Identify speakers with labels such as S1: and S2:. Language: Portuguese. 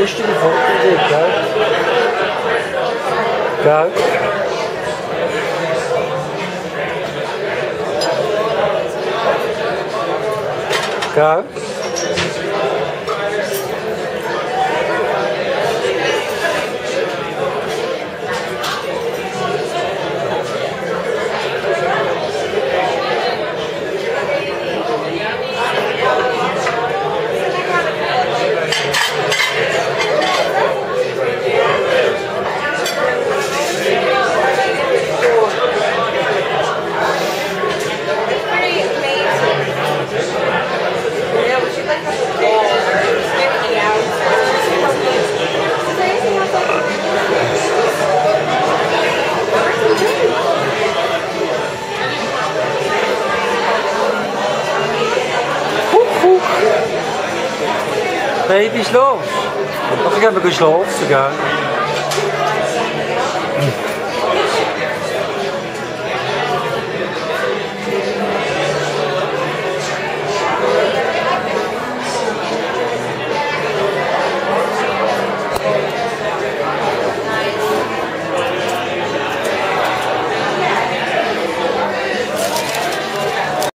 S1: Augusto de volta de Gago. Gago. Gago. Baby's los. Ach, ik heb een Te gaan.